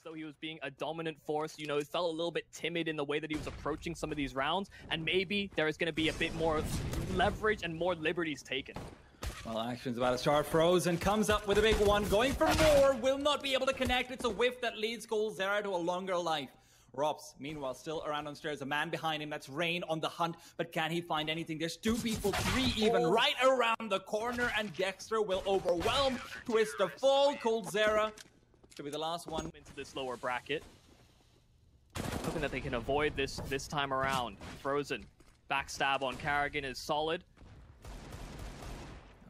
as though he was being a dominant force. You know, he felt a little bit timid in the way that he was approaching some of these rounds, and maybe there is going to be a bit more leverage and more liberties taken. Well, action's about to start. Frozen comes up with a big one, going for more, will not be able to connect. It's a whiff that leads coldzera to a longer life. Ropz, meanwhile, still around on stairs. A man behind him. That's Rain on the hunt. But can he find anything? There's two people, three even, right around the corner. And Dexter will overwhelm. Twist to fall. coldzera to be the last one into this lower bracket. Hoping that they can avoid this this time around. Frozen. Backstab on Karrigan is solid.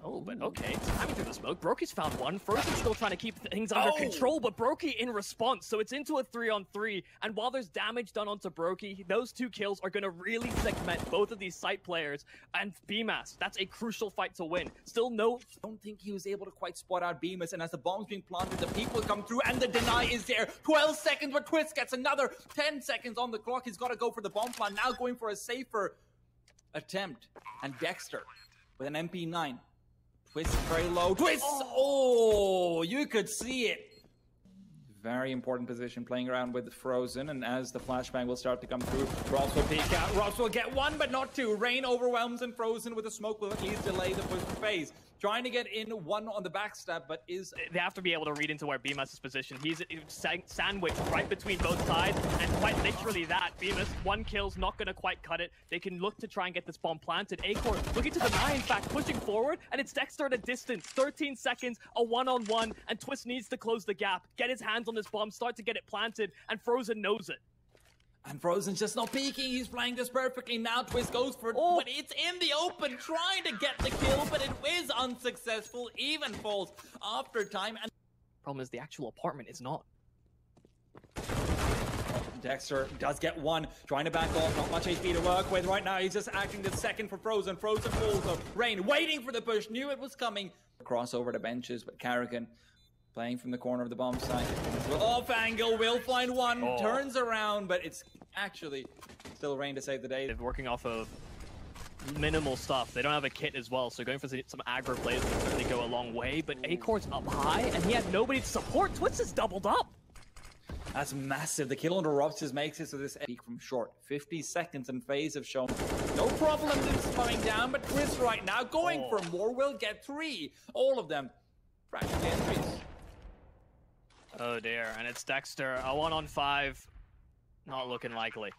Oh, but okay. Timing through the smoke. Broky's found one. Frozen's still trying to keep things under oh. control, but Broky in response. So it's into a three on three. And while there's damage done onto Broky, those two kills are going to really segment both of these site players. And Bymas, that's a crucial fight to win. Still no. I don't think he was able to quite spot out Bymas. And as the bomb's being planted, the people come through and the deny is there. 12 seconds, but Twist gets another 10 seconds on the clock. He's got to go for the bomb plant. Now going for a safer attempt. And Dexter with an MP9 Twist very low. Twist! Oh. oh, you could see it. Very important position playing around with Frozen, and as the flashbang will start to come through, Ross will peek out. Ross will get one, but not two. Rain overwhelms and Frozen with the smoke will at least delay the push phase trying to get in one on the backstab, but is... They have to be able to read into where Bymas is positioned. He's uh, sandwiched right between both sides, and quite literally that. Bymas, one kill's not going to quite cut it. They can look to try and get this bomb planted. Acor looking to deny, in fact, pushing forward, and it's Dexter at a distance. 13 seconds, a one-on-one, -on -one, and Twist needs to close the gap, get his hands on this bomb, start to get it planted, and Frozen knows it. And Frozen's just not peeking. He's playing this perfectly. Now Twist goes for it, oh. but it's in the open, trying to get the kill, but it is unsuccessful. Even falls after time. And problem is the actual apartment is not. Dexter does get one, trying to back off, not much HP to work with right now. He's just acting the second for Frozen. Frozen falls, so Rain waiting for the push, knew it was coming. Cross over the benches, but Karrigan Playing from the corner of the bomb site. Off angle, will find one, oh. turns around, but it's actually still Rain to save the day. They're working off of minimal stuff. They don't have a kit as well, so going for some aggro plays can certainly go a long way, but Acor's up high, and he had nobody to support. Twist is doubled up. That's massive. The kill under Ropz makes it so this peak from short. 50 seconds and FaZe have shown no problem in coming down, but Twist right now going oh. for more will get three. All of them practically entries. Oh dear, and it's Dexter. A one on five. Not looking likely.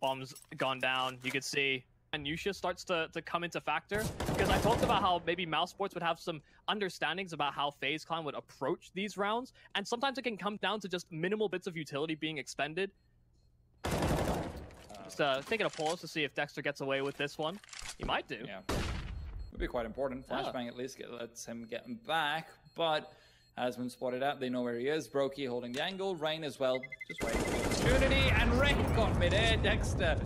Bomb's gone down. You can see Anusha starts to, to come into factor. Because I talked about how maybe Mousesports would have some understandings about how FaZe Clan would approach these rounds. And sometimes it can come down to just minimal bits of utility being expended. Just uh, taking a pause to see if Dexter gets away with this one. He might do. Yeah. Would be quite important. Flashbang yeah. at least get, lets him get him back. But has been spotted out. They know where he is. Broky holding the angle. Rain as well. Just waiting for the opportunity. And Rain got mid-air. Dexter.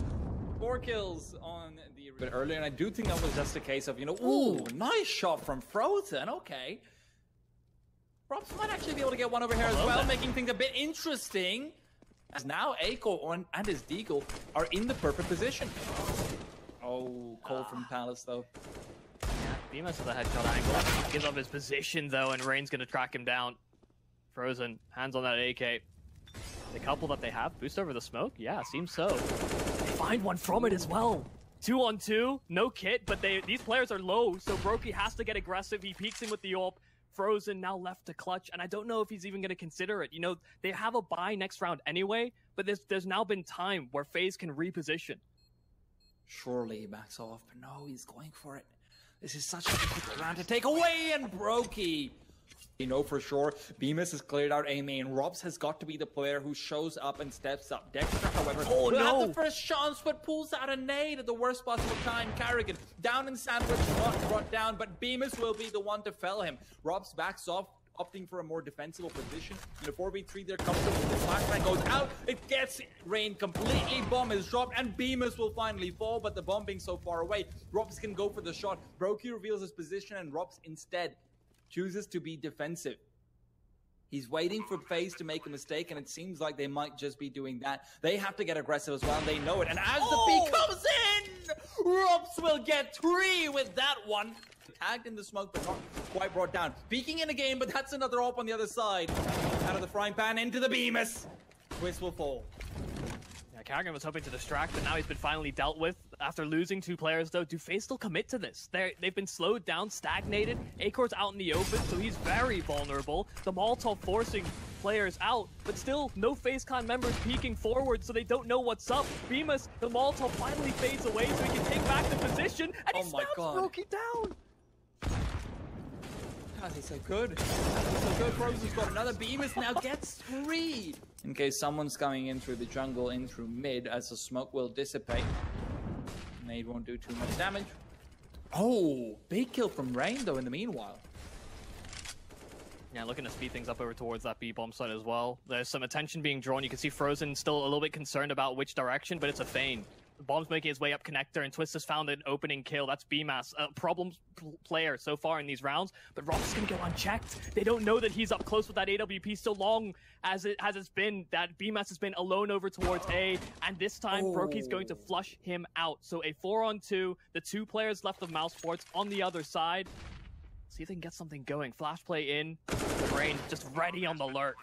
Four kills on the bit earlier. And I do think that was just a case of, you know, ooh, nice shot from Frozen. Okay. Ropz might actually be able to get one over here as well, making things a bit interesting. As now Aiko and his Deagle are in the perfect position. Oh, call from ah. Palace though. Bymas with a headshot angle. Gives up his position though, and Rain's gonna track him down. Frozen, hands on that AK. The couple that they have, boost over the smoke? Yeah, seems so. They find one from it as well. Two on two, no kit, but they these players are low, so Broky has to get aggressive. He peeks in with the AWP. Frozen now left to clutch, and I don't know if he's even going to consider it. You know, they have a buy next round anyway, but there's, there's now been time where FaZe can reposition. Surely he backs off, but no, he's going for it. This is such a difficult round to take away, and Broky. You know for sure, Bymas has cleared out A main. Ropz has got to be the player who shows up and steps up. Dexter, however, oh, no. have the first chance, but pulls out a nade at the worst possible time. Karrigan down in sandwich, not brought down, but Bymas will be the one to fell him. Ropz backs off, opting for a more defensible position. In the 4v3, they're comfortable. The flashbang goes out. It gets Rain completely. Bomb is dropped, and Bymas will finally fall, but the bomb being so far away, Ropz can go for the shot. Broky reveals his position, and Ropz instead chooses to be defensive. He's waiting for FaZe to make a mistake, and it seems like they might just be doing that. They have to get aggressive as well, and they know it. And as oh! the P comes in, Ropz will get three with that one. Tagged in the smoke, but not quite brought down. Peeking in again, but that's another op on the other side. Out of the frying pan into the Bymas. Twist will fall. Yeah, Karrigan was hoping to distract, but now he's been finally dealt with. After losing two players, though, do FaZe still commit to this? They're, they've been slowed down, stagnated. Acor's out in the open, so he's very vulnerable. The Molotov forcing players out, but still no FaZeClan members peeking forward, so they don't know what's up. Bymas, the Molotov finally fades away so he can take back the position, and he Oh my snaps God. Down. God, he's so good. He's so good. Frozen's got another Bymas now gets three. In case someone's coming in through the jungle, in through mid, as the smoke will dissipate. Nade won't do too much damage. Oh, big kill from Rain though. In the meanwhile, Yeah, looking to speed things up over towards that B-bomb site as well. There's some attention being drawn. You can see Frozen still a little bit concerned about which direction, but it's a feign. The bomb's making his way up connector, and Twist has found an opening kill. That's Bymas, a problem player so far in these rounds, but Rock's to go unchecked. They don't know that he's up close with that AWP so long as it has it's been that Bymas has been alone over towards A, and this time Broky's going to Oh. flush him out. So a four on two, the two players left of Mousesports on the other side. See if they can get something going. Flash play in. Brain just ready on the lurk.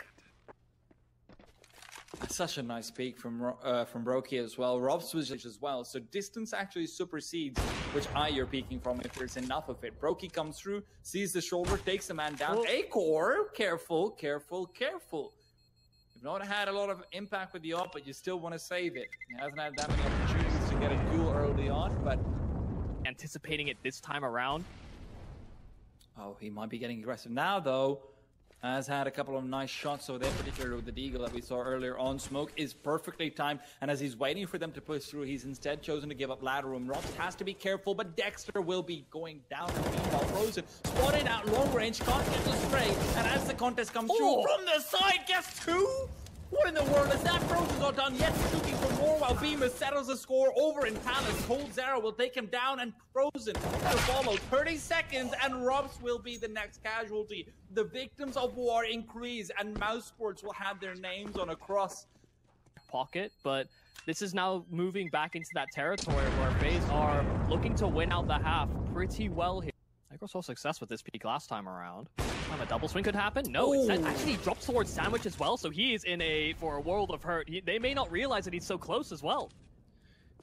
Such a nice peek from Ro- uh, from Broky as well. Ropz was as well. So distance actually supersedes which eye you're peeking from if there's enough of it. Broky comes through, sees the shoulder, takes the man down. Oh. Acor, careful, careful, careful. You've not had a lot of impact with the op, but you still want to save it. He hasn't had that many opportunities to get a duel early on, but Anticipating it this time around. Oh, he might be getting aggressive now, though. Has had a couple of nice shots over there, particularly with the Deagle that we saw earlier on. Smoke is perfectly timed, and as he's waiting for them to push through, he's instead chosen to give up ladder room. Ropz has to be careful, but Dexter will be going down. Meanwhile, Frozen spotted at long range, can't get the spray, and as the contest comes Oh. through from the side, gets two. What in the world is that? Frozen's not done yet. He's looking for more while Bymas settles the score over in Palace. Coldzera will take him down and Frozen to follow. 30 seconds and Ropz will be the next casualty. The victims of war increase and Mousesports will have their names on a cross. pocket, but this is now moving back into that territory where FaZe are looking to win out the half pretty well here. Agro saw success with this peak last time around. Time a double swing could happen? No, instead actually he drops towards Sandwich as well, so he is in a for a world of hurt. He, they may not realize that he's so close as well.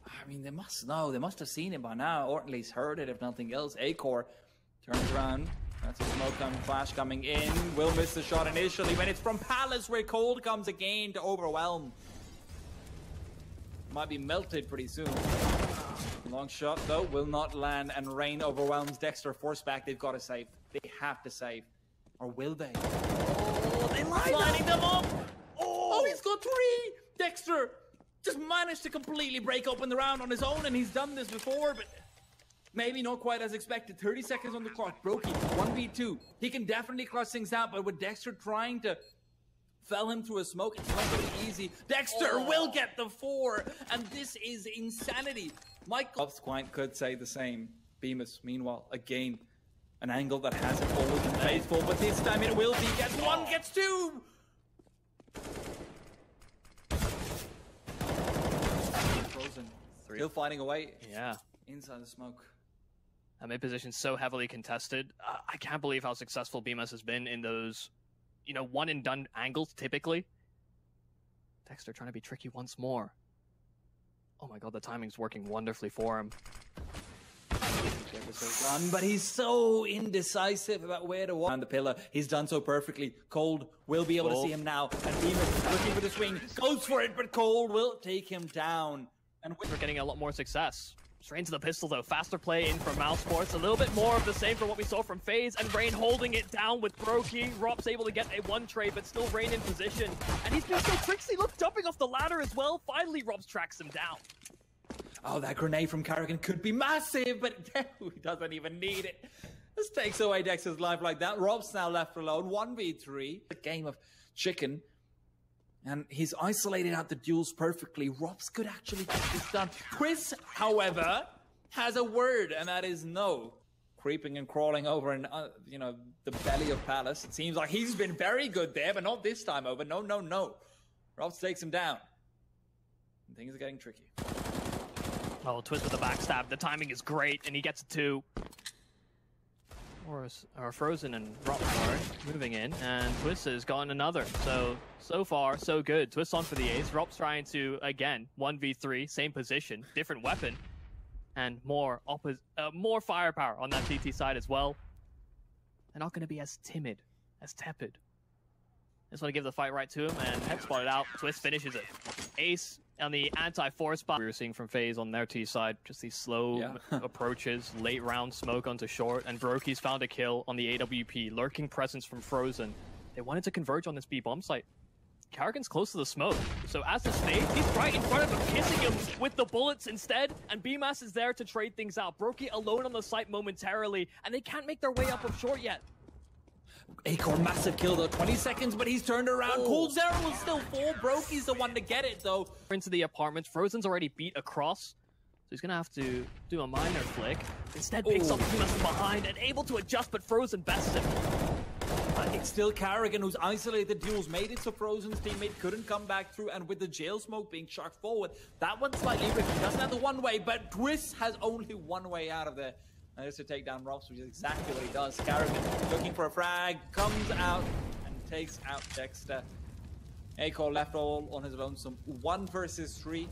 I mean, they must know. They must have seen it by now, or at least heard it, if nothing else. Acor turns around. That's a smoke gun flash coming in. Will miss the shot initially when it's from Palace where Cold comes again to overwhelm. Might be melted pretty soon. Long shot though will not land, and Rain overwhelms Dexter. Force back. They've got to save. They have to save, or will they? Oh, they lied Lining them up. Oh, Oh, he's got three! Dexter just managed to completely break open the round on his own, and he's done this before, but maybe not quite as expected. 30 seconds on the clock. Broky, 1v2. He can definitely clutch things out, but with Dexter trying to fell him through a smoke, it's not going to be easy. Dexter oh. will get the four, and this is insanity. Mike Ops quite could say the same. Bymas, meanwhile, again, an angle that hasn't always been faithful, but this time it will be. Gets one, gets two! Frozen. Three. Still a way. yeah. inside the smoke. That mid position so heavily contested. Uh, I can't believe how successful Bymas has been in those, you know, one and done angles typically. Dexter trying to be tricky once more. Oh my god, the timing's working wonderfully for him. Run, but he's so indecisive about where to walk. On the pillar, he's done so perfectly. Cold will be able to see him now, and Bymas looking for the swing, goes for it, but Cold will take him down. And We're getting a lot more success. Straight into the pistol though. Faster play in from Mousesports. A little bit more of the same from what we saw from FaZe. And Rain holding it down with Broky. Ropz able to get a one trade, but still Rain in position. And he's been so tricksy. Look, jumping off the ladder as well. Finally, Ropz tracks him down. Oh, that grenade from Karrigan could be massive, but he doesn't even need it. This takes away Dexter's life like that. Ropz now left alone. 1v3. A game of chicken. And he's isolated out the duels perfectly. Ropz could actually get this done. Chris, however, has a word, and that is no. Creeping and crawling over in, uh, you know, the belly of Palace. It seems like he's been very good there, but not this time over. No, no, no. Ropz takes him down. And things are getting tricky. Oh, Twist with the backstab. The timing is great, and he gets a two. Or, or Frozen and Rock sorry, moving in, and Twist has gotten another. So, so far, so good. Twist on for the ace. Ropz trying to, again, 1v3, same position, different weapon, and more oppo- uh, more firepower on that CT side as well. They're not going to be as timid, as tepid. Just want to give the fight right to him, and head spotted out. Twist finishes it. Ace on the anti-force spot we were seeing from FaZe on their T side, just these slow Yeah. approaches, late round smoke onto short, and Broky's found a kill on the AWP, lurking presence from Frozen. They wanted to converge on this B bomb site. Karrigan's close to the smoke, so as the snake, he's right in front of him, kissing him with the bullets instead, and Bymas is there to trade things out. Broky alone on the site momentarily, and they can't make their way up of short yet. Acorn, massive kill though. 20 seconds, but he's turned around. Oh. Coldzera will still fall. Broky's the one to get it though. into the apartment. Frozen's already beat across, so he's gonna have to do a minor flick. Instead, picks up Ooh. Bymas from behind and able to adjust, but Frozen bests him. Uh, It's still Karrigan who's isolated duels, made it so Frozen's teammate couldn't come back through, and with the jail smoke being chucked forward, that one's slightly risky. He doesn't have the one way, but Twist has only one way out of there. And this to take down Ropz, which is exactly what he does. Karrigan looking for a frag, comes out and takes out Dexter. Acor left all on his own, lonesome. One versus three.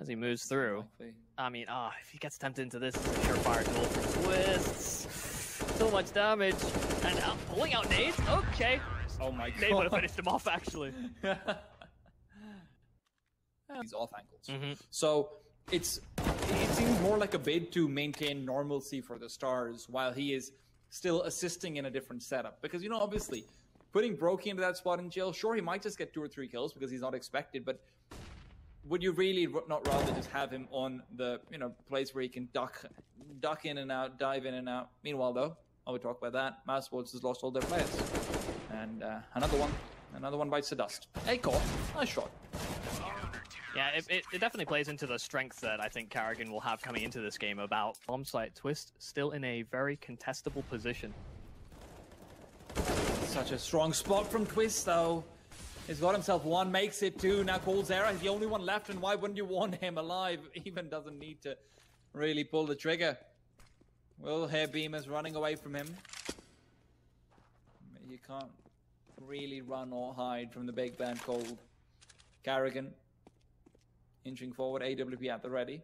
As he moves through. Likely. I mean, ah, if he gets tempted into this, it's a surefire duel for Twists. So much damage. And uh, pulling out nades? Okay. Oh my god. Nade would have finished him off, actually. These off angles. Mhm. So it's it seems more like a bid to maintain normalcy for the stars while he is still assisting in a different setup. Because you know, obviously, putting Broky into that spot in jail, sure he might just get two or three kills because he's not expected, but would you really not rather just have him on the you know place where he can duck duck in and out, dive in and out? Meanwhile, though, I would talk about that. Mousesports has lost all their players, and uh, another one, another one bites the dust. Hey, call, nice shot. Yeah, it, it, it definitely plays into the strength that I think Karrigan will have coming into this game about bomb site twist still in a very contestable position. Such a strong spot from Twist, though. He's got himself one, makes it two. Now Coldzera is the only one left, and why wouldn't you want him alive? Even doesn't need to really pull the trigger. Will Hair Beam is running away from him. You can't really run or hide from the big band cold. Karrigan inching forward, AWP at the ready.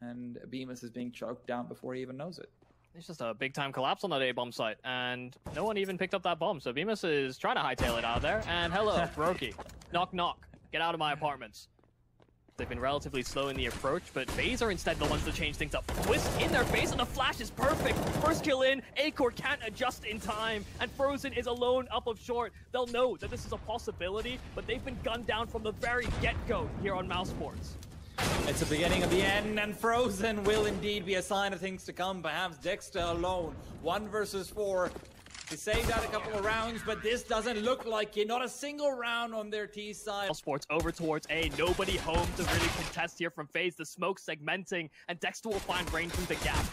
And Bymas is being choked down before he even knows it. It's just a big time collapse on that A bomb site, and no one even picked up that bomb. So Bymas is trying to hightail it out of there. And hello, Broky. knock, knock. Get out of my apartments. They've been relatively slow in the approach, but FaZe are instead the ones to change things up. Twist in their face, and the flash is perfect. First kill in, Acor can't adjust in time, and Frozen is alone up of short. They'll know that this is a possibility, but they've been gunned down from the very get-go here on Mousesports. It's the beginning of the end, and Frozen will indeed be a sign of things to come. Perhaps Dexter alone, one versus four. He saved out a couple of rounds, but this doesn't look like it. Not a single round on their T side. Sports over towards A. Nobody home to really contest here from FaZe. The smoke segmenting, and Dexter will find range through the gap.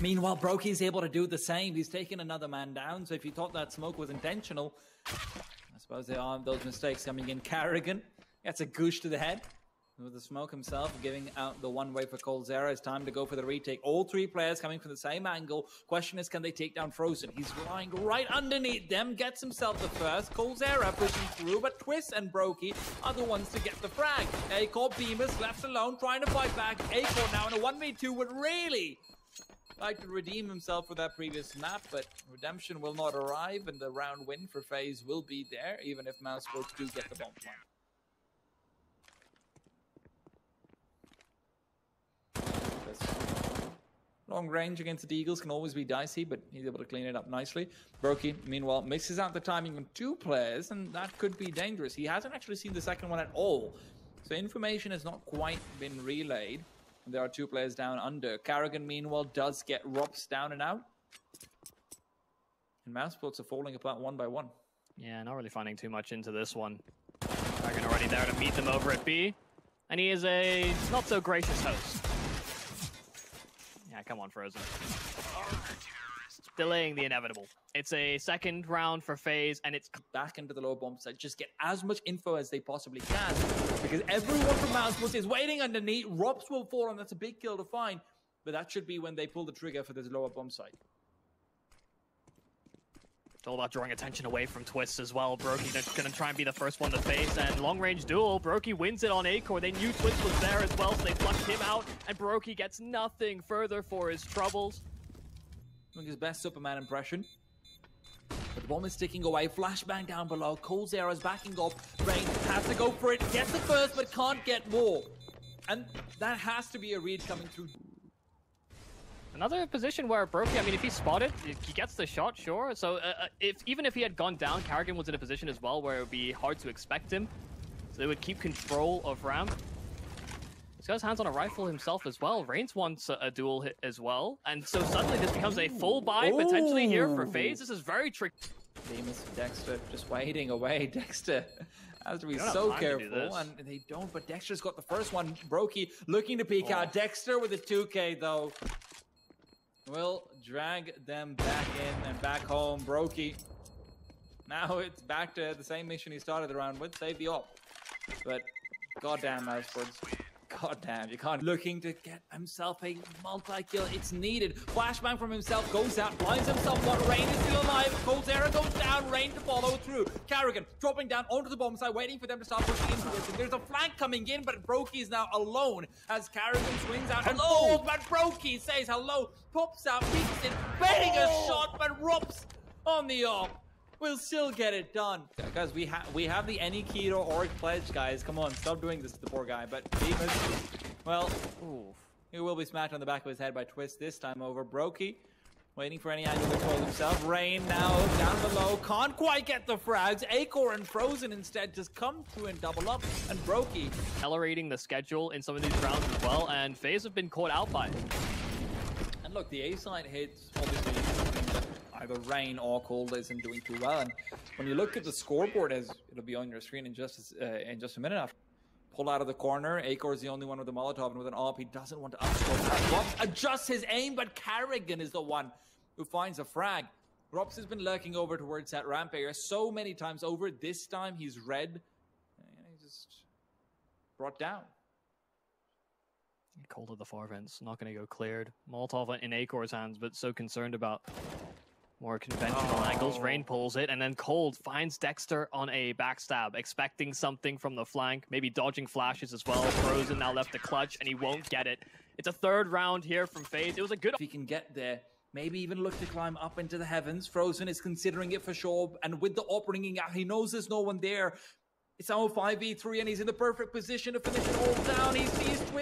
Meanwhile, Broky's able to do the same. He's taken another man down, so if you thought that smoke was intentional, I suppose there are those mistakes coming in. Karrigan gets a goosh to the head. With the smoke himself giving out the one way for Coldzera. It's time to go for the retake. All three players coming from the same angle. Question is, can they take down Frozen? He's lying right underneath them, gets himself the first. Coldzera pushing through, but Twist and Broky are the ones to get the frag. Acor Bymas left alone, trying to fight back. Acor now in a 1v2 would really like to redeem himself for that previous map, but redemption will not arrive, and the round win for FaZe will be there, even if Mouse do get the bomb. Long range against the Eagles can always be dicey, but he's able to clean it up nicely. Broky, meanwhile, mixes out the timing on two players, and that could be dangerous. He hasn't actually seen the second one at all, so information has not quite been relayed. There are two players down under. Karrigan, meanwhile, does get Ropz down and out. And Mousesports are falling apart one by one. Yeah, not really finding too much into this one. Dragon already there to meet them over at B. And he is a not so gracious host. Come on, Frozen. Delaying the inevitable. It's a second round for FaZe, and it's Back into the low bomb site. Just get as much info as they possibly can. Because everyone from Mousesports is waiting underneath. Ropz will fall, and that's a big kill to find. but that should be when they pull the trigger for this lower bomb site. All about drawing attention away from Twist as well. Broky gonna try and be the first one to face, and long range duel. Broky wins it on Acor. They knew Twist was there as well, so they flushed him out, and Broky gets nothing further for his troubles. Doing his best Superman impression. But the bomb is sticking away. Flashbang down below. coldzera is backing up. Rain has to go for it. Gets the first, but can't get more. And that has to be a read coming through. Another position where Broky, I mean, if he spotted, he gets the shot, sure. So uh, uh, if even if he had gone down, karrigan was in a position as well where it would be hard to expect him. So they would keep control of ramp. He's got his hands on a rifle himself as well. Reigns wants a, a dual hit as well. And so suddenly this becomes a full buy Ooh. potentially here for FaZe. This is very tricky. Bymas Dexter just waiting away. Dexter has to be so careful. And they don't, but Dexter's got the first one. Broky looking to peek oh. out. Dexter with a 2k though will drag them back in and back home. Broky. Now it's back to the same mission he started the round with, save the op. But goddamn Mousesports. God damn, you can't. Looking to get himself a multi-kill. It's needed. Flashbang from himself goes out, blinds himself. What Rain is still alive. coldzera goes down. Rain to follow through. Karrigan dropping down onto the bomb side, waiting for them to start pushing into it. And there's a flank coming in, but Broky is now alone as Karrigan swings out and falls. But Broky says hello, pops out, peeks it, betting a oh! shot, but Ropz on the off. We'll still get it done. Guys, we have we have the any keto orc pledge, guys. Come on, stop doing this to the poor guy. But Bymas, well, oof, he will be smacked on the back of his head by Twist this time over. Broky, waiting for any angle to control himself. Rain now down below, can't quite get the frags. Acor and Frozen instead just come through and double up. And Broky. Accelerating the schedule in some of these rounds as well, and FaZe have been caught out by it. And look, the A side hits obviously either rain or cold isn't doing too well. And when you look at the scoreboard, as it'll be on your screen in just uh, in just a minute after. Pull out of the corner. Acor is the only one with a Molotov and with an AWP. He doesn't want to upscore that. adjusts his aim, but Karrigan is the one who finds a frag. Ropz has been lurking over towards that ramp area so many times over. This time he's red. And he's just brought down. Cold at the far vents, not going to go cleared. Molotov in Acor's hands, but so concerned about more conventional oh. angles. Rain oh. pulls it, and then Cold finds Dexter on a backstab, expecting something from the flank, maybe dodging flashes as well. Frozen now left to clutch, and he won't get it. It's a third round here from FaZe. It was a good... If he can get there, maybe even look to climb up into the heavens. Frozen is considering it for sure, and with the op ringing out, he knows there's no one there. It's now 5v3 and he's in the perfect position to finish it all down.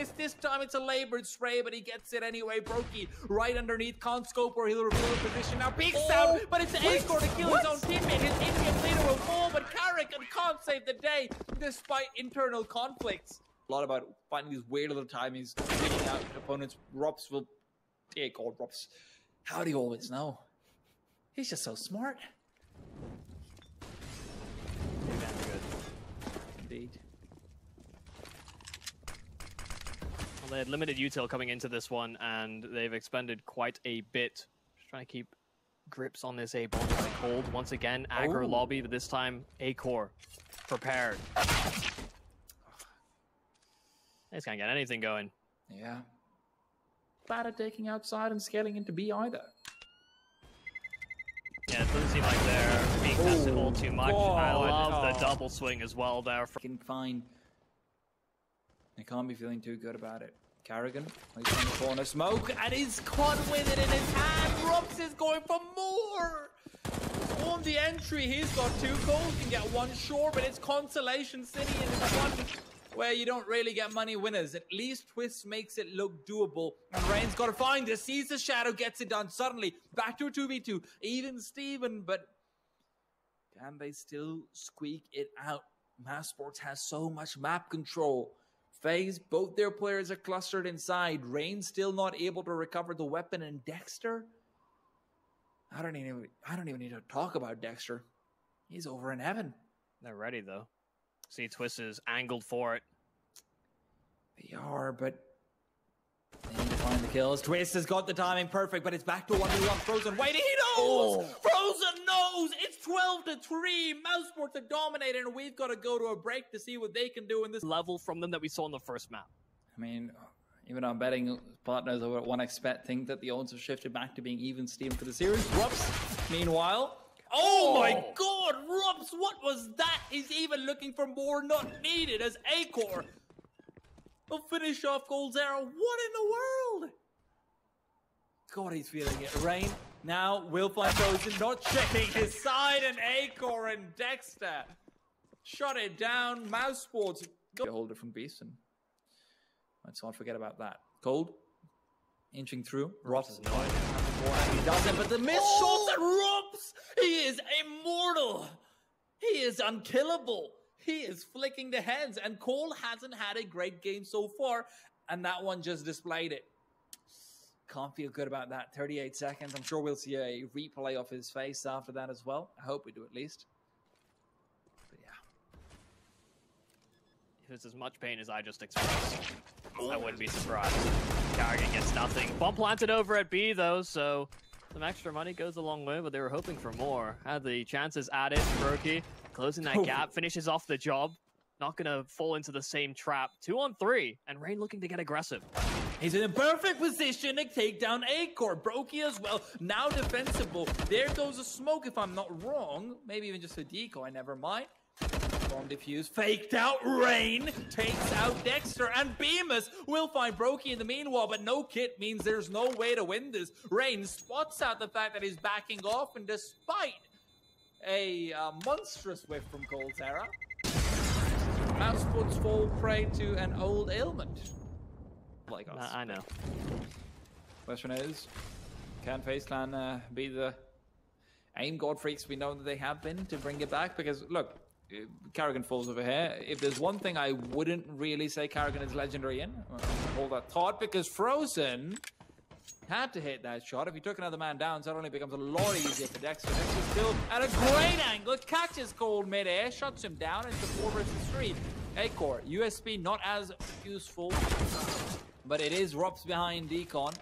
Twist. This time it's a labored spray, but he gets it anyway. Broky right underneath. Can't scope where he'll reveal the position. Now peeks oh, out, but it's Acor to kill what? his own teammate. His Indian leader will fall, but karrigan can't save the day despite internal conflicts. A lot about finding these weird little timings, taking out opponents. Ropz will take all Ropz. How do you always know? He's just so smart. Well, they had limited util coming into this one, and they've expended quite a bit. Just trying to keep grips on this A bomb cold. Once again, aggro oh. lobby, but this time A core prepared. They just can't get anything going. Yeah. Bad at taking outside and scaling into B either. Yeah, it doesn't seem like they're being tested all too much. Oh, God. I love oh. the double swing as well there. Can find. They can't be feeling too good about it. Karrigan, he's on the corner, smoke, and he's caught with it in his hand. Ropz is going for more. On the entry, he's got two goals, can get one short, but it's Consolation City and it's one where you don't really get money winners. At least Twist makes it look doable. And Rain's got to find this. Sees the shadow, gets it done. Suddenly, back to a 2v2. Even Steven, but can they still squeak it out? Mousesports has so much map control. FaZe, both their players are clustered inside. Rain still not able to recover the weapon, and Dexter. I don't even. I don't even need to talk about Dexter. He's over in heaven. They're ready though. See, Twist is angled for it. They are, but they need to find the kills. Twist has got the timing perfect, but it's back to 1v1. Frozen waiting. He knows! Oh. Frozen knows! It's 12 to 3. Mousesports are dominating, and we've got to go to a break to see what they can do in this level from them that we saw in the first map. I mean, Even our betting partners over at 1xBet think that the odds have shifted back to being even steam for the series. Ropz, meanwhile. Oh, oh. my god, Ropz, what was that? He's even looking for more not needed as Acor will finish off Coldzera. What in the world? God, he's feeling it. Rain now will find Frozen not checking his side and Acor and Dexter. Shut it down. Mousesports. Get a whole different beast and let's not forget about that. Cold. Inching through. Ross has no idea. He doesn't, but the miss Oh! shots at Ropz! He is immortal! He is unkillable! He is flicking the heads, and Cole hasn't had a great game so far, and that one just displayed it. Can't feel good about that. 38 seconds. I'm sure we'll see a replay of his face after that as well. I hope we do at least. But yeah. If it's as much pain as I just expressed, I wouldn't be surprised. Karrigan gets nothing. Bomb planted over at B though, so some extra money goes a long way, but they were hoping for more. Had the chances added. Broky closing that oh. gap, finishes off the job. Not gonna fall into the same trap. Two on three, and Rain looking to get aggressive. He's in a perfect position to take down Acor. Broky as well, now defensible. There goes a smoke if I'm not wrong. Maybe even just a decoy, never mind. Bomb defuse, faked out Rain, takes out Dexter, and Bymas will find Brokey in the meanwhile, but no kit means there's no way to win this. Rain spots out the fact that he's backing off, and despite a uh, monstrous whiff from Coldzera, Mouse puts fall prey to an old ailment. Like us. I I know. Question is, can FaZe Clan uh, be the aim god freaks we know that they have been to bring it back? Because look, Karrigan falls over here. If there's one thing I wouldn't really say Karrigan is legendary in, uh, hold that thought, because Frozen had to hit that shot. If he took another man down, suddenly it becomes a lot easier for Dexter. Dexter still at a great angle, catches Cold midair, shuts him down. It's a four versus three. Acor, USB not as useful, but it is Ropz behind Decon.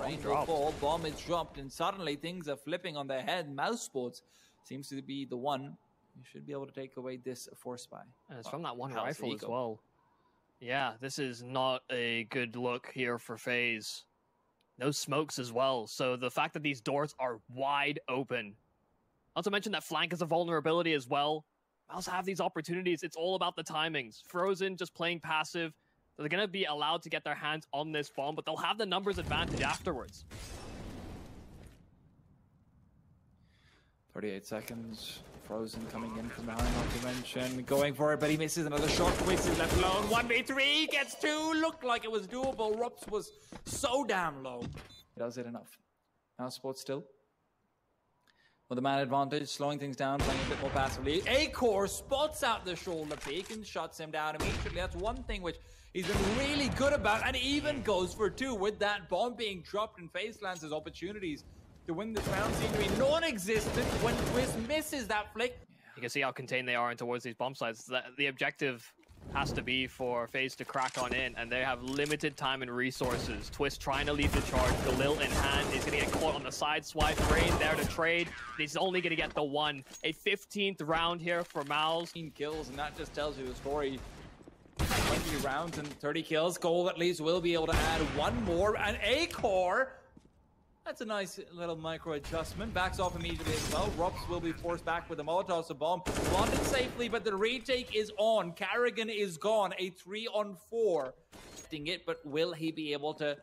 Rain will fall, bomb is dropped, and suddenly things are flipping on their head. Mousesports seems to be the one who should be able to take away this force spy. And uh, it's from that one rifle as well. Yeah, this is not a good look here for FaZe. No smokes as well. So the fact that these doors are wide open. Not to mention that flank is a vulnerability as well. Mouse have these opportunities. It's all about the timings. Frozen just playing passive. They're going to be allowed to get their hands on this bomb, but they'll have the numbers advantage afterwards. 38 seconds. Frozen coming in from behind, not to mention. Going for it, but he misses another shot. Twist is left alone. 1v3 gets two. Looked like it was doable. Ropz was so damn low. Does it enough? Now Sports still. With a man advantage, slowing things down, playing a bit more passively. Acor spots out the shoulder peak and shuts him down immediately. That's one thing which he's been really good about, and even goes for two with that bomb being dropped and face lands his opportunities to win this round seem to be non-existent when Twist misses that flick. You can see how contained they are in towards these bomb sites. The, the objective has to be for FaZe to crack on in, and they have limited time and resources. Twist trying to lead the charge. Galil in hand. He's to get caught on the side swipe. Rain there to trade. He's only to get the one. A 15th round here for Mouse. 15 kills, and that just tells you the story. 20 rounds and 30 kills. Goal at least will be able to add one more. And Acor, that's a nice little micro adjustment. Backs off immediately as well. Ropz will be forced back with a Molotov bomb. Bonded safely, but the retake is on. Karrigan is gone. A three on four. It, but will he be able to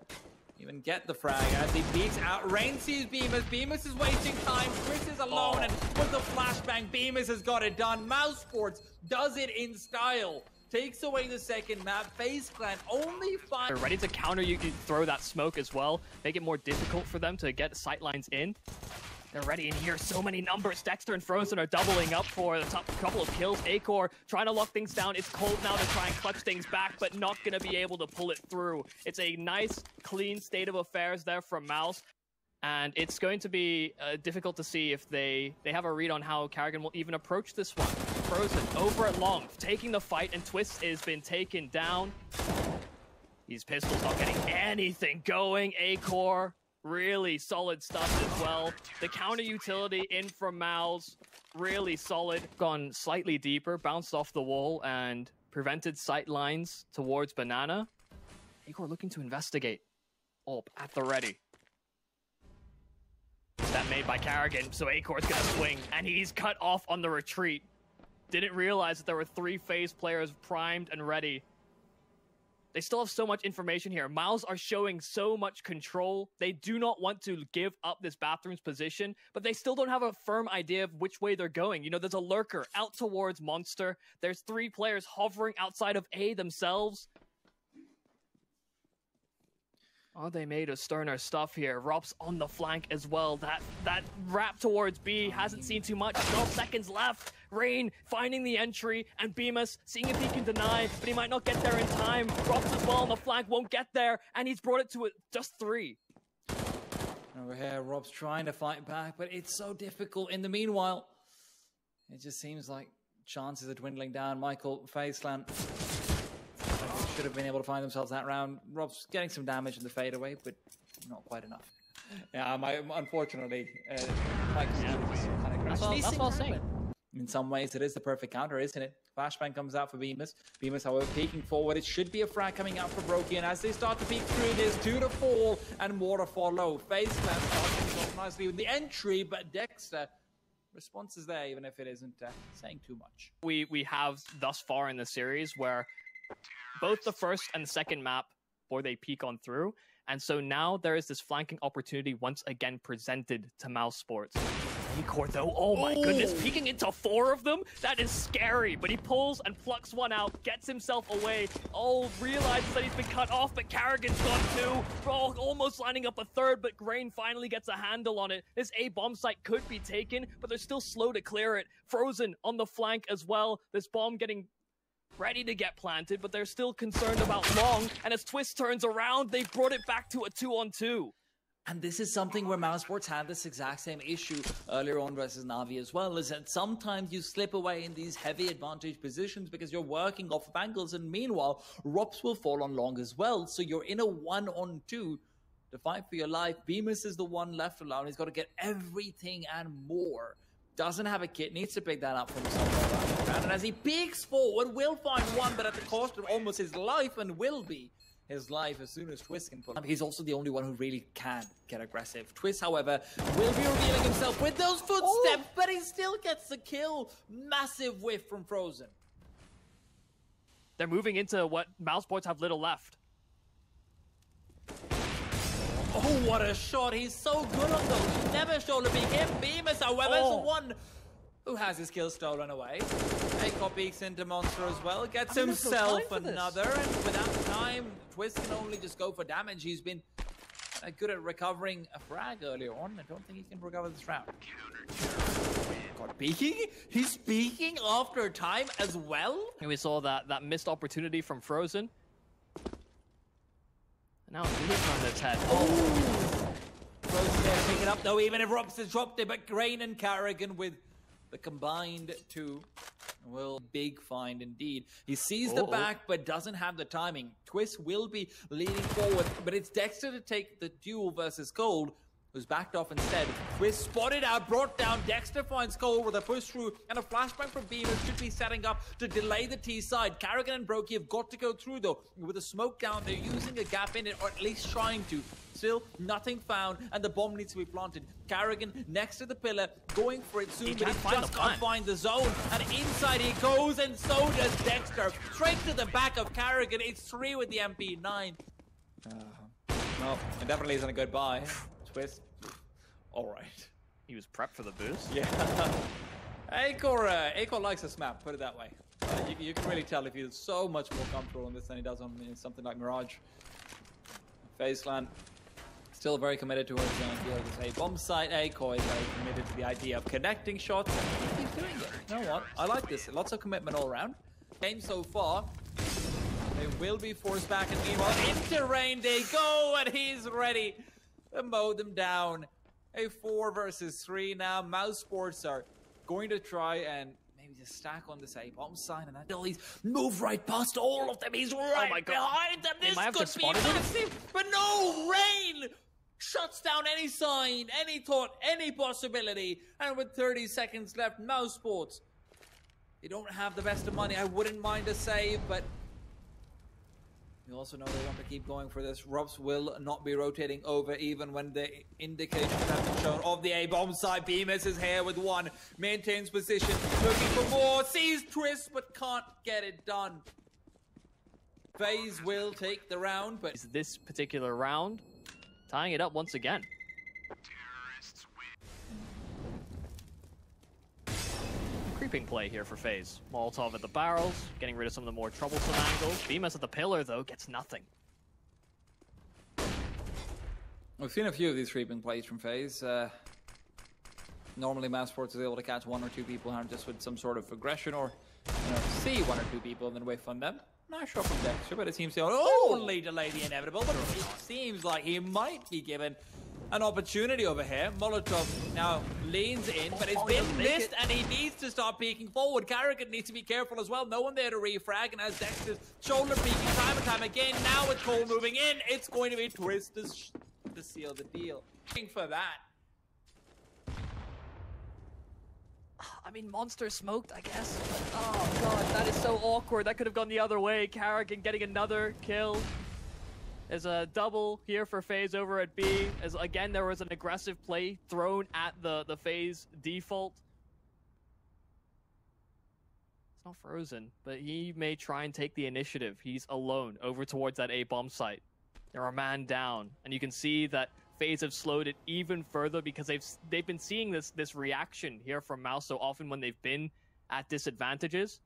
even get the frag as he peeks out? Rain sees Bymas. Bymas is wasting time. Chris is alone, oh. and with the flashbang, Bymas has got it done. Mousesports does it in style. Takes away the second map. FaZe Clan only five. They're ready to counter you. You throw that smoke as well. Make it more difficult for them to get sightlines in. They're ready in here. So many numbers. Dexter and Frozen are doubling up for the top couple of kills. Acor trying to lock things down. It's cold now to try and clutch things back, but not going to be able to pull it through. It's a nice, clean state of affairs there from Mouse. And it's going to be uh, difficult to see if they, they have a read on how Karrigan will even approach this one. Frozen over at long, taking the fight, and Twist has been taken down. These pistols not getting anything going. Acor, really solid stuff as well. The counter utility in from Mouse, really solid. Gone slightly deeper, bounced off the wall, and prevented sight lines towards Banana. Igor looking to investigate. Orb at the ready. Step made by Karrigan, so Acor's gonna swing, and he's cut off on the retreat. Didn't realize that there were three FaZe players primed and ready. They still have so much information here. Miles are showing so much control. They do not want to give up this bathroom's position, but they still don't have a firm idea of which way they're going. You know, there's a lurker out towards Monster. There's three players hovering outside of A themselves. Oh, they made a sterner stuff here. Ropz on the flank as well. That that wrap towards B hasn't seen too much. 12 seconds left. Rain finding the entry and Bemis seeing if he can deny, but he might not get there in time. Ropz as well on the flank won't get there, and he's brought it to just three. Over here, Ropz trying to fight back, but it's so difficult. In the meanwhile, it just seems like chances are dwindling down. Michael Faceland should have been able to find themselves that round. Ropz getting some damage in the fadeaway, but not quite enough. Yeah, my, unfortunately, uh, Mike's yeah. kind of That's all, that's all I'm saying. In some ways, it is the perfect counter, isn't it? Flashbang comes out for Bymas. Bymas, however, peeking forward. It should be a frag coming out for Broky. And as they start to peek through, there's two to fall and more to follow. FaZe starting nicely with the entry, but Dexter response is there, even if it isn't uh, saying too much. We we have thus far in the series where both the first and second map before they peek on through. And so now there is this flanking opportunity once again presented to mousesports. Acor though, oh my oh. goodness, peeking into four of them? That is scary, but he pulls and plucks one out, gets himself away. Oh, realizes that he's been cut off, but Karrigan's got two. Oh, almost lining up a third, but Grain finally gets a handle on it. This A bomb site could be taken, but they're still slow to clear it. Frozen on the flank as well. This bomb getting ready to get planted, but they're still concerned about long. And as Twist turns around, they've brought it back to a two on two. And this is something where mousesports had this exact same issue earlier on versus Navi as well, is that sometimes you slip away in these heavy advantage positions because you're working off of angles, and meanwhile, Ropz will fall on long as well. So you're in a one on two to fight for your life. Bymas is the one left alone. He's got to get everything and more. Doesn't have a kit, needs to pick that up from somewhere. And as he peeks forward, will find one, but at the cost of almost his life, and will be his life as soon as Twist can pull up. He's also the only one who really can get aggressive. Twist, however, will be revealing himself with those footsteps, oh. but he still gets the kill. Massive whiff from Frozen. They're moving into what mousesports have little left. Oh, what a shot. He's so good on those. Never shoulder peek him. Bymas, however, oh. is the one who has his kill stolen away. Akot peeks into Monster as well. Gets himself another. And without time, Twist can only just go for damage. He's been uh, good at recovering a frag earlier on. I don't think he can recover this round. God, peeking? He's peeking after time as well? And we saw that, that missed opportunity from Frozen. Now it's on its head. Oh! Frozen there, pick it up though, even if Ropz has dropped it, but Grain and Karrigan with the combined two will big find indeed. He sees oh, the back but doesn't have the timing. Twist will be leaning forward, but it's Dexter to take the duel versus Cold who's backed off instead. Twist spotted out, brought down. Dexter finds Cole with a push through, and a flashbang from Bymas should be setting up to delay the T side. Karrigan and Broky have got to go through though. With the smoke down, they're using a gap in it, or at least trying to. Still, nothing found, and the bomb needs to be planted. Karrigan next to the pillar, going for it soon, he but he just can't find the zone. And inside he goes, and so does Dexter. Straight to the back of Karrigan. It's three with the MP9. Uh, well, it definitely isn't a goodbye. Twist all right. He was prepped for the boost. Yeah. Acor, uh, Acor likes this map, put it that way. Uh, you, you, can really tell if he's so much more comfortable on this than he does on something like Mirage. FaZe Clan, still very committed towards the idea of this A bomb site. Acor is very committed to the idea of connecting shots, he's doing it. You know what? I like this. Lots of commitment all around. Game so far. They will be forced back, and meanwhile, into rain they go, and he's ready to mow them down a four versus three now. Mousesports are going to try and maybe just stack on this A bomb sign and that he's move right past all of them. He's right oh behind them. This could be massive, but no rain shuts down any sign, any thought, any possibility. And with 30 seconds left, Mousesports. They don't have the best of money. I wouldn't mind a save, but You also know they want to keep going for this. Ropz will not be rotating over even when the indications have been shown of the A-bomb side. Bymas is here with one. Maintains position. Looking for more. Sees Twist but can't get it done. FaZe will take the round, but Is this particular round tying it up once again. Creeping play here for FaZe. Molotov at the barrels, getting rid of some of the more troublesome angles. Bymas at the pillar, though, gets nothing. We've seen a few of these creeping plays from FaZe. Uh, normally, Mousesports is able to catch one or two people and just with some sort of aggression or you know, see one or two people and then whiff on them. Not shot from Dexter, but it seems to oh, only delay the inevitable. But it seems like he might be given an opportunity over here. Molotov now leans in, but it's Oh, been missed, and he needs to start peeking forward. Karrigan needs to be careful as well. No one there to refrag, and as Dexter's shoulder peeking time and time again, now with Cole moving in, it's going to be Twistzz to, sh- to seal the deal. Looking for that. I mean, Monster smoked, I guess. oh, God, that is so awkward. That could have gone the other way. Karrigan getting another kill. There's a double here for FaZe over at B. As again, there was an aggressive play thrown at the, the FaZe default. It's not frozen, but he may try and take the initiative. He's alone over towards that A bomb site. They're a man down, and you can see that FaZe have slowed it even further because they've they've been seeing this this reaction here from Mouse so often when they've been at disadvantages.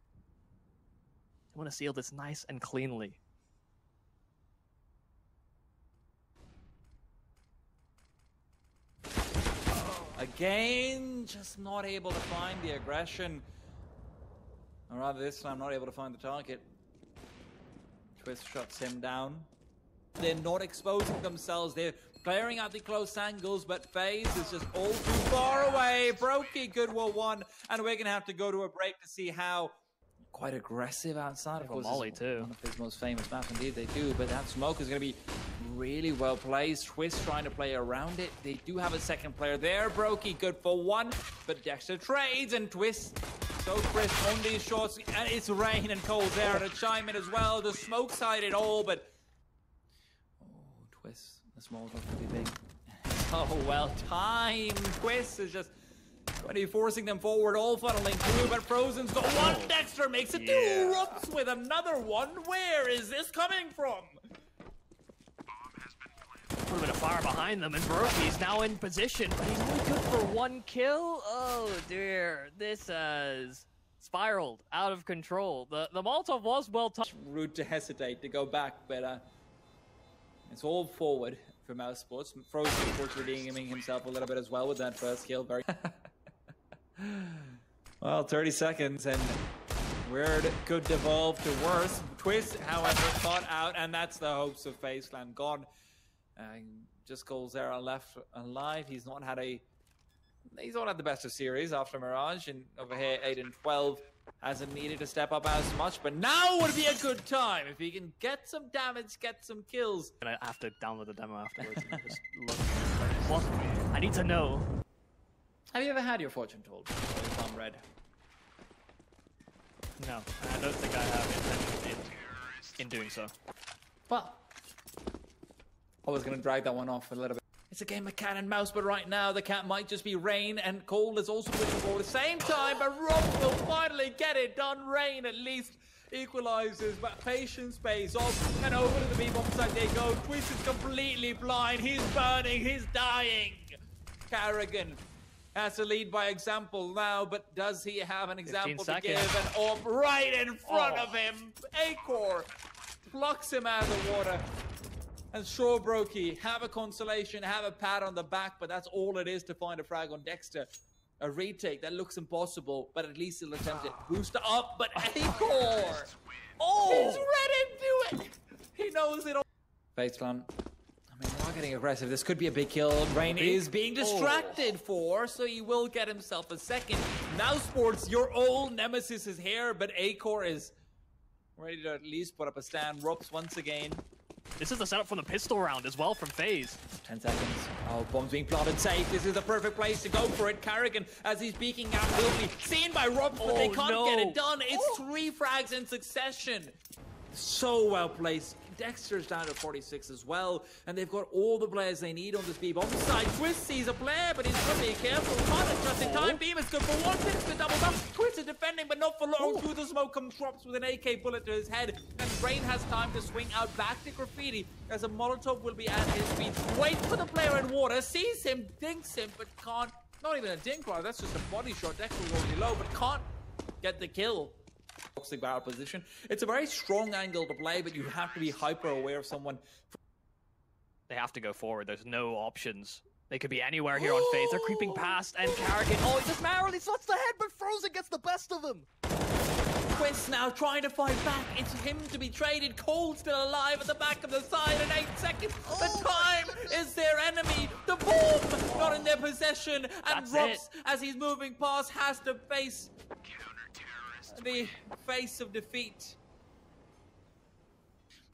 I want to seal this nice and cleanly. Again, just not able to find the aggression. Or rather, this time, not able to find the target. Twistzz shuts him down. They're not exposing themselves. They're clearing out the close angles, but FaZe is just all too far away. Broky, good will one, and we're gonna have to go to a break to see how quite aggressive outside. Of course, molly, too. One of his most famous maps, indeed they do. But that smoke is going to be really well placed. Twistzz trying to play around it. They do have a second player there. Broky good for one, but Dexter trades and Twistzz. So crisp on these shorts, and it's Rain and Cole there to chime in as well. The smoke side it all, but oh, Twistzz, small one's going to be big. Oh well time. Twistzz is just. But he forcing them forward, all funneling through, but Frozen's got one. Dexter makes it Yeah. two. Ropz with another one. Where is this coming from? A little bit of fire behind them, and Broky's now in position, but he's only good for one kill. Oh dear, this has spiraled out of control. The the Molotov was well timed. Rude to hesitate to go back, but uh, it's all forward for Mousesports. Frozen, of course, redeeming himself a little bit as well with that first kill. Very well, 30 seconds, and it could devolve to worse. Twistzz, however, caught out, and that's the hopes of FaZe Clan gone. Uh, just Coldzera left alive. He's not had a. He's not had the best of series after Mirage, and over here, 8 and 12 hasn't needed to step up as much, but now would be a good time if he can get some damage, get some kills. And I have to download the demo afterwards and just look. What? I need to know. Have you ever had your fortune told? Or your palm read? No, I don't think I have intention in, in doing so. Well, I was going to drag that one off a little bit. It's a game of cat and mouse, but right now the cat might just be Rain, and Cole is also pushing at the same time, but Rob will finally get it done. Rain at least equalizes, but patience pays off, and over to the B-bomb side they go. Twistzz is completely blind. He's burning. He's dying. Karrigan has to lead by example now, but does he have an example to give? And off right in front Oh. of him, Acor plucks him out of the water. And sure, Broky, have a consolation, have a pat on the back, but that's all it is to find a frag on Dexter. A retake, that looks impossible, but at least he'll attempt it. Booster up, but Acor! Oh! He's ready to do it! He knows it all. FaZe Clan, I mean, they are getting aggressive. This could be a big kill. Rain is being oh. distracted for, so he will get himself a second. Now, Sports, your old nemesis is here, but Acor is ready to at least put up a stand. Ropz once again. This is the setup from the pistol round as well from FaZe. 10 seconds. Oh, bomb's being planted safe. This is the perfect place to go for it. Karrigan, as he's peeking out, will be seen by Ropz, but they Oh, can't get it done. It's oh. three frags in succession. so well placed. Dexter's down to 46 as well, and they've got all the players they need on this B bomb side. Twistzz sees a player, but he's got to be careful. Can't adjust in time. Oh. Bymas good for one. Dexter double up. Twistzz is defending, but not for long. Oh. Through the smoke comes Drops with an AK bullet to his head, and Rain has time to swing out back to Graffiti as a Molotov will be at his feet. Wait for the player in water, sees him, dinks him, but can't. Not even a dink, right? That's just a body shot. Dexter's already low, but can't get the kill toxic barrel position. It's a very strong angle to play, but you have to be hyper aware of someone. They have to go forward. There's no options. They could be anywhere here on FaZe. They're creeping past, and Karrigan. oh, he just narrowly slots the head, but Frozen gets the best of him. Twistzz now trying to fight back. It's him to be traded. Cold still alive at the back of the side in eight seconds. The oh time is their enemy. The bomb not in their possession. And That's Ropz, it. as he's moving past, has to face the face of defeat.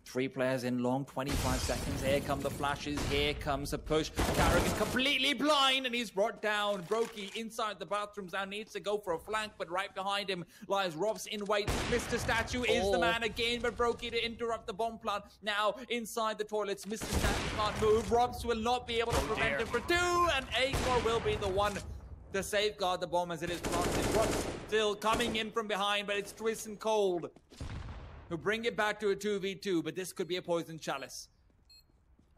Three players in long, 25 seconds. Here come the flashes. Here comes a push. Carrick is completely blind, and he's brought down. Broky inside the bathrooms now needs to go for a flank, but right behind him lies Ropz in wait. Mr. Statue is the Oh. man again, but Broky to interrupt the bomb plant. Now inside the toilets, Mr. Statue can't move. Ropz will not be able to oh, prevent dear. him for two, and Acor will be the one to safeguard the bomb as it is planted. Ropz still coming in from behind, but it's Twistzz and Cold who bring it back to a 2v2, but this could be a poison chalice.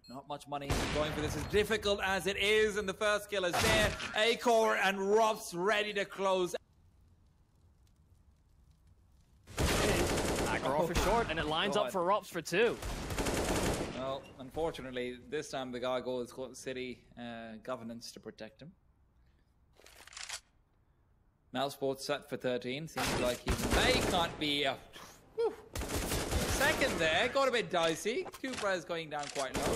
Not much money going for this, as difficult as it is, and the first kill is there. Acor and Ropz ready to close. Agarov for short, and it lines up for Ropz for two. Well, unfortunately, this time the guy goes to city uh, governance to protect him. Now sports set for 13. Seems like he may can't be. Whew. Second there, got a bit dicey. Two players going down quite low.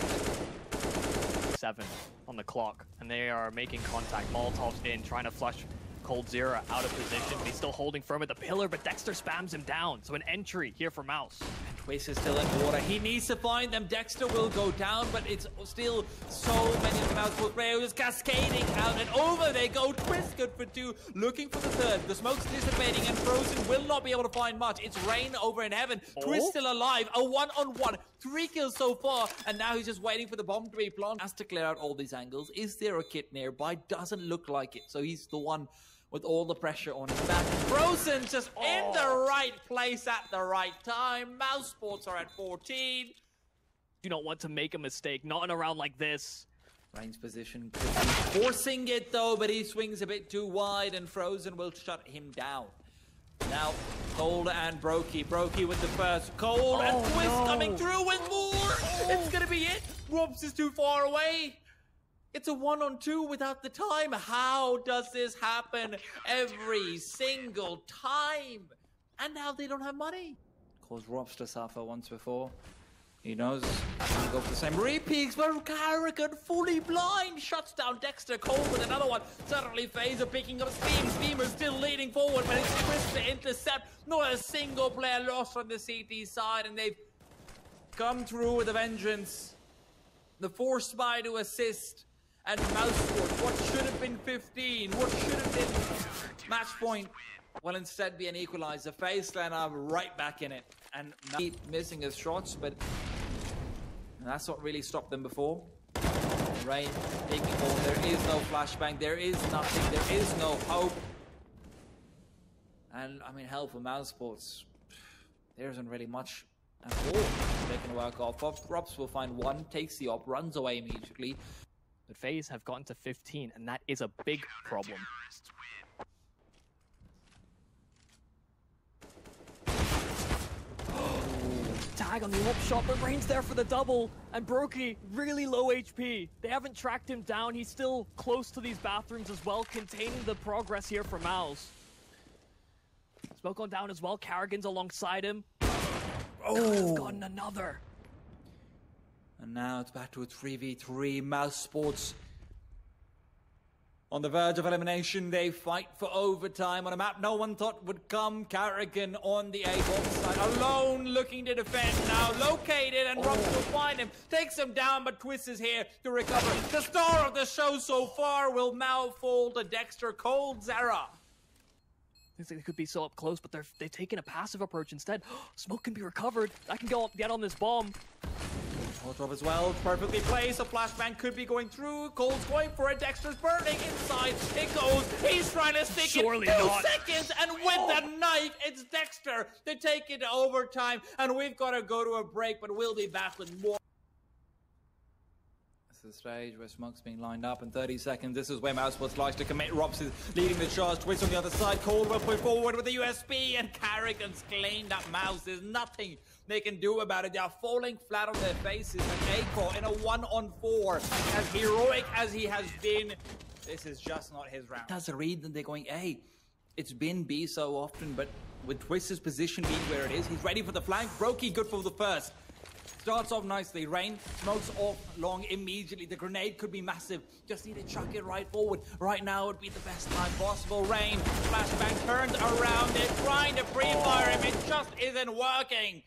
Seven on the clock, and they are making contact. Molotov's in, trying to flush Coldzera out of position. He's still holding firm at the pillar, but Dexter spams him down. So an entry here for Mouse. Twistzz is still in water. He needs to find them. Dexter will go down, but it's still so many of the mouthful players cascading out and over they go. Twistzz good for two, looking for the third. The smoke's dissipating and Frozen will not be able to find much. It's rain over in heaven. Twistzz Oh. still alive. A one-on-one. Three kills so far, and now he's just waiting for the bomb to be planted. Has to clear out all these angles. Is there a kit nearby? Doesn't look like it. So he's the one with all the pressure on his back. Frozen just in the oh. right place at the right time. Mousesports are at 14. Do not want to make a mistake, not in a round like this. Rain's position forcing it though, but he swings a bit too wide and Frozen will shut him down. Now, Cold and Broky. Broky with the first. Cold and Oh, Twistzz no. coming through with more. Oh. It's gonna be it. Ropz is too far away. It's a one on two without the time. How does this happen every single time? And now they don't have money. Caused Ropz to suffer once before. He knows go for the same repeats, but Karrigan fully blind shuts down Dexter Cole with another one. Suddenly Phaser picking up steam. Steamer still leading forward, but it's Chris to intercept. Not a single player lost on the CT side, and they've come through with a vengeance. The force spy to assist. And Mousesports, what should have been 15, what should have been match point, will instead be an equalizer. FaZe Clan are right back in it. And keep missing his shots, but that's what really stopped them before. Rain taking. There is no flashbang. There is nothing. There is no hope. And I mean, hell for Mousesports, there isn't really much at all they can work off of. Props will find one, takes the op, runs away immediately. But FaZe have gotten to 15, and that is a big problem. Tag on the up shot, but Rain's there for the double. And Broky, really low HP. They haven't tracked him down. He's still close to these bathrooms as well, containing the progress here for Mouse. Smoke on down as well. Karrigan's alongside him. Oh, gotten another. And now it's back to a 3v3. Mousesports on the verge of elimination. They fight for overtime on a map no one thought would come. Karrigan on the A-bomb side, alone looking to defend. Now located, and Ropz will find him. Takes him down, but Twistzz is here to recover. The star of the show so far will now fall to Dexter Coldzera. Like they could be so up close, but they're they've taken a passive approach instead. Smoke can be recovered. I can go up, get on this bomb. Molotov as well, perfectly placed. A flashbang could be going through. Cole's going for it. Dexter's burning inside. It goes. He's trying to stick Surely it. Two not. seconds, and with the oh. knife, it's Dexter to take it to overtime. And we've got to go to a break, but we'll be back with more. This is the stage where smoke's being lined up in 30 seconds. This is where Mousesports likes to commit. Ropz is leading the charge. Twistzz on the other side. Cole will put forward with the USP, and Karrigan's claimed that Mouse. is nothing they can do about it. They are falling flat on their faces. And Acor in a one on four, as heroic as he has been, this is just not his round. A read that they're going, hey, it's been B so often, but with Twistzz's position being where it is, he's ready for the flank. Broky good for the first. Starts off nicely. Rain smokes off long immediately. The grenade could be massive. Just need to chuck it right forward. Right now would be the best time possible. Rain, flashbang turns around. They're trying to pre-fire him. It just isn't working.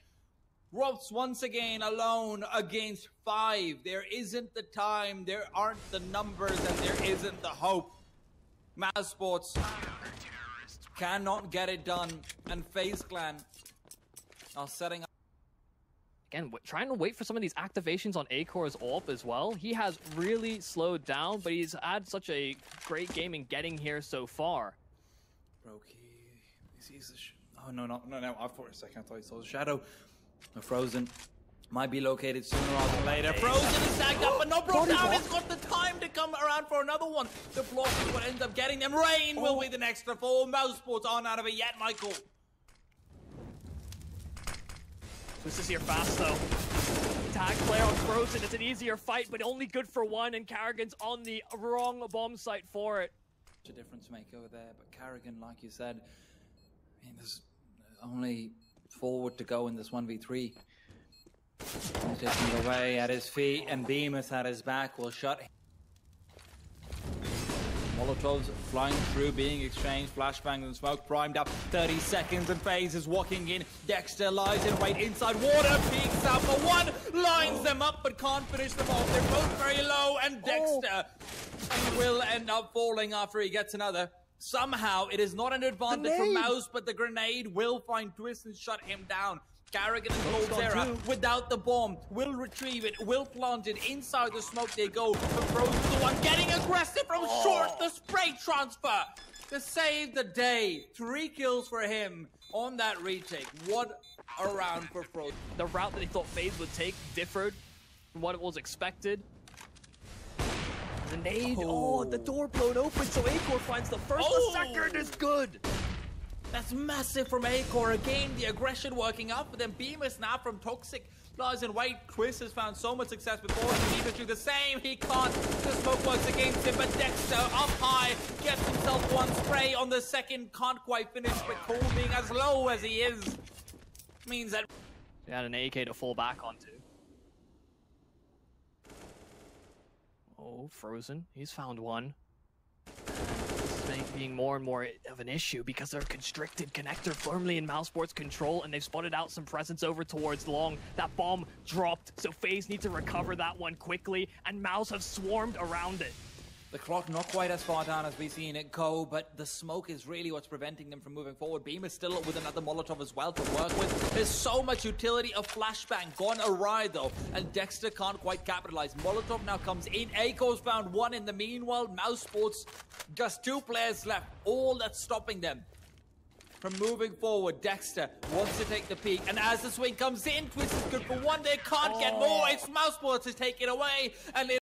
Ropz once again alone against five. There isn't the time, there aren't the numbers, and there isn't the hope. Mousesports cannot get it done, and FaZe Clan are setting up. Again, w- trying to wait for some of these activations on Acor's AWP as well. He has really slowed down, but he's had such a great game in getting here so far. Broky, he sees the. Sh- oh no, no, no, no! I for a second I thought he saw the shadow. The Frozen might be located sooner rather than later. Frozen is stacked up, but no broke down. He's got the time to come around for another one. The block is what ends up getting them. Rain will be the oh. next to fall. Mousesports aren't out of it yet, Michael. This is here fast though. Tag player on Frozen. It's an easier fight, but only good for one, and Karrigan's on the wrong bomb site for it. It's a difference maker there, but Karrigan, like you said, I mean, there's only forward to go in this 1v3. He's taking away at his feet, and Bymas at his back will shut him. Molotovs flying through, being exchanged, flashbangs and smoke primed up. 30 seconds and FaZe is walking in. Dexter lies in wait inside. Water peeks out for one, lines them up but can't finish them off. They're both very low, and oh. Dexter will end up falling after he gets another. Somehow, it is not an advantage for Grenade. Mouse, but the grenade will find Twistzz and shut him down. Karrigan and Smoke's gone Coldzera too. without the bomb will retrieve it, will plant it inside the smoke. They go. But Frozen's the one getting aggressive from oh. short. The spray transfer to save the day. Three kills for him on that retake. What a round for Frozen. The route that he thought FaZe would take differed from what it was expected. The nade. Oh, oh, the door blown open, so Acor finds the first. Oh. The second is good. That's massive from Acor. Again, the aggression working out, but then Bymas now from Toxic lies in wait. Chris has found so much success before. Bymas do the same. He can't. The smoke works against him, but Dexter up high gets himself one spray on the second. Can't quite finish, but Cole being as low as he is means that He had an AK to fall back onto. Oh, Frozen. He's found one. This being more and more of an issue because they're constricted connector firmly in Mousesport's control, and they've spotted out some presence over towards Long. That bomb dropped, so FaZe need to recover that one quickly, and Mouse have swarmed around it. The clock not quite as far down as we've seen it go, but the smoke is really what's preventing them from moving forward. Bymas still with another Molotov as well to work with. There's so much utility of flashbang gone awry though, and Dexter can't quite capitalize. Molotov now comes in. Acor's found one in the meanwhile. Mousesports, just two players left. All that's stopping them from moving forward. Dexter wants to take the peak, and as the swing comes in, Twistzz is good for one. They can't get oh. more. It's Mousesports to take it away, and it